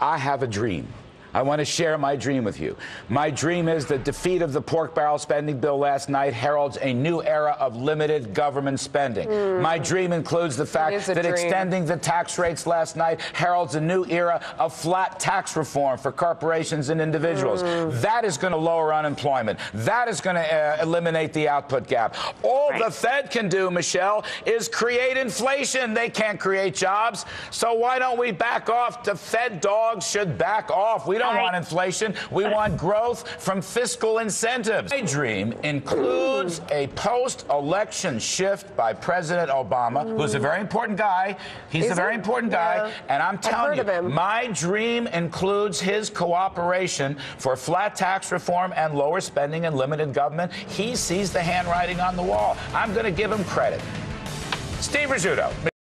I have a dream. I want to share my dream with you. My dream is the defeat of the pork barrel spending bill last night heralds a new era of limited government spending. Mm. My dream includes the fact that dream. extending the tax rates last night heralds a new era of flat tax reform for corporations and individuals. Mm. That is going to lower unemployment. That is going to uh, eliminate the output gap. All right. the Fed can do, Michelle, is create inflation. They can't create jobs. So why don't we back off? The Fed dogs should back off. We we don't want inflation. We want growth from fiscal incentives. My dream includes a post-election shift by President Obama, who's a very important guy. He's Is a very important guy. Yeah. And I'm telling you, my dream includes his cooperation for flat tax reform and lower spending and limited government. He sees the handwriting on the wall. I'm going to give him credit. Steve Rizzuto.